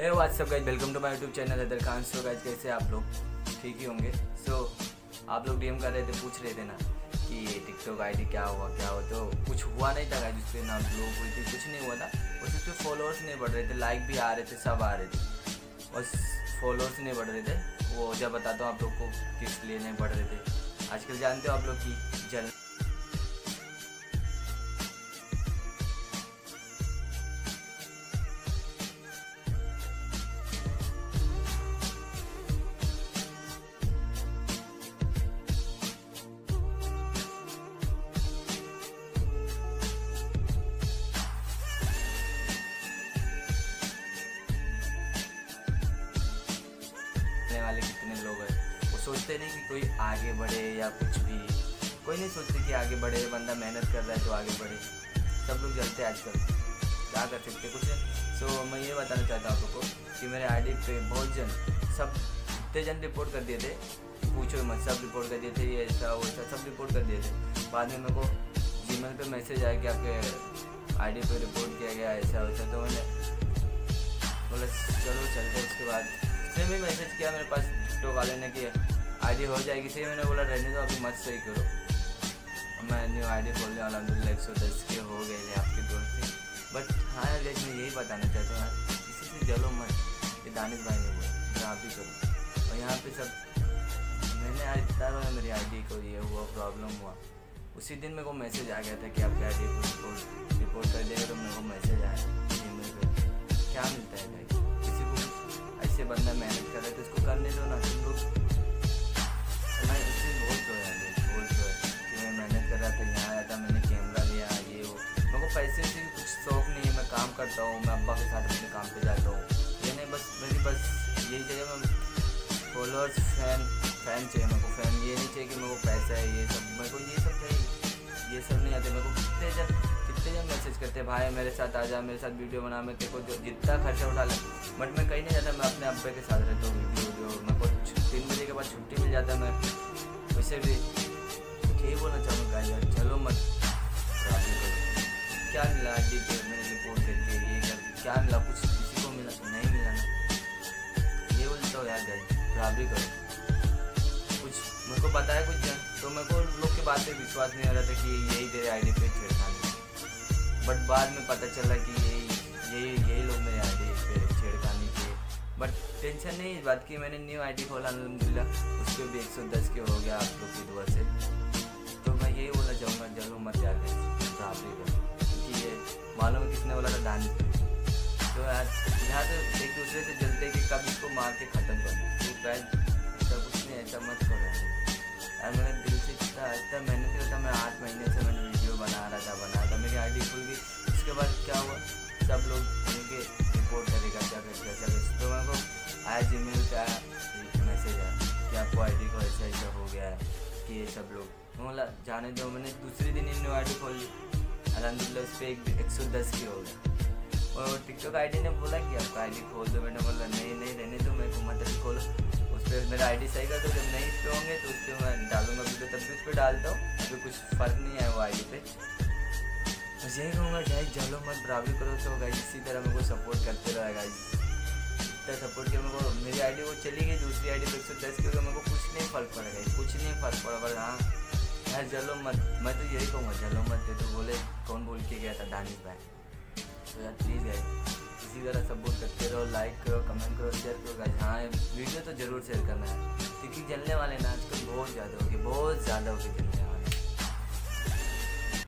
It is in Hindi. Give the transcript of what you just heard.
Hey what's up guys welcome to my YouTube channel Haider Khan so guys कैसे आप लोग? ठीक ही होंगे? सो so, आप लोग डीएम कर रहे थे पूछ रहे थे ना कि ये टिकटॉक आईडी क्या हुआ क्या हुआ? तो कुछ हुआ नहीं था गाइज़ उस पर ना ब्लॉग हुई थी कुछ नहीं हुआ था। बस उस पर फॉलोअर्स नहीं बढ़ रहे थे लाइक भी आ रहे थे सब आ रहे थे। बस फॉलोअर्स नहीं बढ़ रहे थे। वो जब बताता हूँ आप लोग को किस लिए नहीं बढ़ रहे थे। आजकल जानते हो आप लोग की जल वाले कितने लोग हैं? वो सोचते नहीं कि कोई आगे बढ़े या कुछ भी। कोई नहीं सोचते कि आगे बढ़े बंदा मेहनत कर रहा है तो आगे बढ़े। सब लोग जलते हैं आजकल। क्या कर सकते कुछ सो so, मैं ये बताना चाहता हूँ आपको कि मेरे आईडी पे बहुत जन सब इतने जन रिपोर्ट कर दिए थे। पूछो मत सब रिपोर्ट कर दिए थे ये ऐसा वैसा सब रिपोर्ट कर दिए थे। बाद में मेरे को जी मेल पर मैसेज आया कि आपके आई पे रिपोर्ट किया गया ऐसा वैसा तो मैंने बोला चलो चलते उसके बाद। उसने भी मैसेज किया, मेरे पास टिकटॉक वाले ने कि आईडी हो जाएगी सही मैंने बोला, रहने दो, अभी मत सही करो। मैं न्यू आईडी खोलने वाला अलहमदिल्ला एक सौ दस के हो गए थे आपके दोस्त से बट हाँ यार मैं यही बताना चाहता हूँ किसी से जलो मत, ये दानिश भाई ने बोला आप भी करो। और यहाँ पे सब, मैंने आज इतना रोया, मेरी आई डी को ये हुआ प्रॉब्लम हुआ। उसी दिन मेरे को मैसेज आ गया था कि आपकी आई डी रिपोर्ट करता हूँ, मैं अब्बा के साथ अपने काम पे जाता हूँ। ये नहीं, बस, मेरी बस यही चाहिए, मैं फॉलोअर्स फ़ैन फ़ैन चाहिए मेरे को। फ़ैन ये नहीं चाहिए कि मेरे को पैसा है, ये सब। मेरे को ये सब चाहिए। ये सब नहीं आते। मेरे को कितने जन कितने जन मैसेज करते हैं, भाई, मेरे साथ आ जा, मेरे साथ वीडियो बना, मैं तेरे को जो जितना खर्चा उठा ले बट मैं कहीं नहीं जाता, मैं अपने अब्बे के साथ रहता हूँ वीडियो वीडियो मेरे को तीन बजे के बाद छुट्टी मिल जाता है मैं वैसे भी यही बोलना चाहूँगा, चलो मत। क्या मिला डी पे मैंने रिपोर्ट करके? ये कर, क्या मिला? कुछ किसी को मिला? नहीं मिला ना। ये बोलता हूँ, यार गाइज़ बराबरी करो। कुछ, मेरे को पता है कुछ तो मेरे को लोग के बात पे विश्वास नहीं हो रहा था कि यही तेरे आईडी पे छेड़खानी बट बाद में पता चला कि यही यही यही लोग मेरे आईडी पे छेड़खानी के। बट टेंशन नहीं, इस बात की मैंने न्यू आईडी खोला अलहमदिल्ला उस पर भी एक सौ दस के हो गया, आप लोग की दुआ से। यार यहाँ तो एक दूसरे से जलते कि कब इसको मार के ख़त्म कर तो कुछ नहीं, ऐसा मत करो। यार, मैंने दिल से इतना इतना मेहनत करता मैं आठ महीने से मैंने वीडियो बना रहा था, बना रहा था। मेरी आईडी खुल गई। उसके बाद क्या हुआ? सब लोग उनके रिपोर्ट करेगा, क्या करेगा क्या करेगा तो मेरे को आया जी मेल आया मैसेज आया कि आपको आई को ऐसा ऐसा हो गया है कि ये सब लोग। बोला, जाने दो। मैंने दूसरे दिन इन आई डी खोल ली। अलहमदिल्ला उस पर एक सौ दस की हो गया। और टिकटॉक आई ने बोला कि आपका आई डी खोल दो। मैंने बोला, नहीं नहीं रहने दो मेरे को मत खोलो। उस पर मेरा आई डी सही कर दो जब नहीं पर होंगे तो उस पर मैं डालूँगा वीडियो, तब भी उस पर डालता हूँ। अभी कुछ फ़र्क नहीं आया वो आईडी पे। बस यही कहूँगा गाइज़ चलो मत, बराबरी करो तो गाइज़ इसी तरह मेरे को सपोर्ट करते रहा गाइज़ इतना सपोर्ट किया मेरे को, मेरी आईडी वो चली गई, दूसरी आईडी पे एक सौ दस किलो मेरे को कुछ नहीं फ़र्क पड़ेगा कुछ नहीं फ़र्क पड़ा पर हाँ। यार चलो मत, मैं तो यही कहूँगा चलो मत तो बोले, कौन बोल के गया था दानिश भाई। तो यार प्लीज़ गए इसी तरह सपोर्ट करते रहो लाइक करो कमेंट करो शेयर करो गाइज़ हाँ वीडियो तो ज़रूर शेयर करना है, क्योंकि जलने वाले ना आजकल बहुत ज़्यादा हो गए बहुत ज़्यादा हो। गए